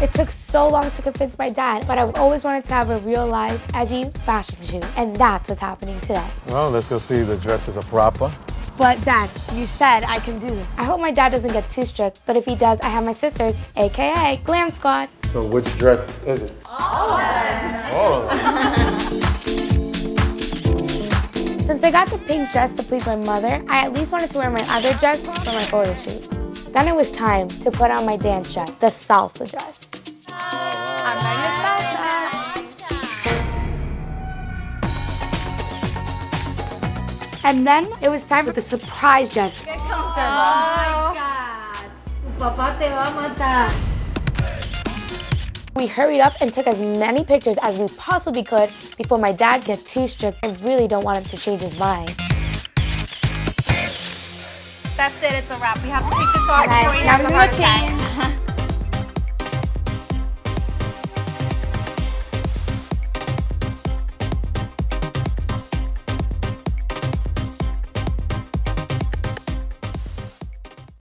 It took so long to convince my dad, but I've always wanted to have a real life, edgy fashion shoot, and that's what's happening today. Well, let's go see the dresses are proper. But dad, you said I can do this. I hope my dad doesn't get too strict, but if he does, I have my sisters, AKA Glam Squad. So which dress is it? All of them. All of them. Since I got the pink dress to please my mother, I at least wanted to wear my other dress for my photo shoot. Then it was time to put on my dance dress, the salsa dress. And then it was time for the surprise dress. Get comfortable. Oh my God. Papá te va a matar. We hurried up and took as many pictures as we possibly could before my dad gets too strict. I really don't want him to change his mind. That's it, it's a wrap. We have to take this off Okay, now we go attack.